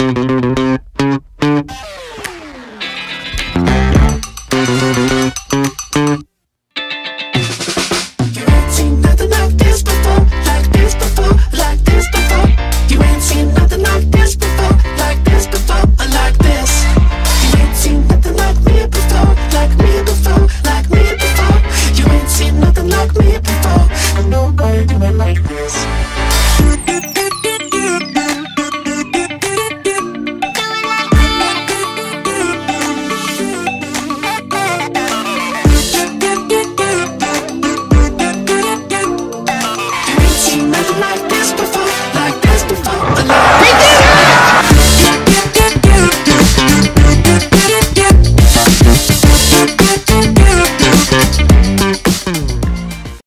Müzik my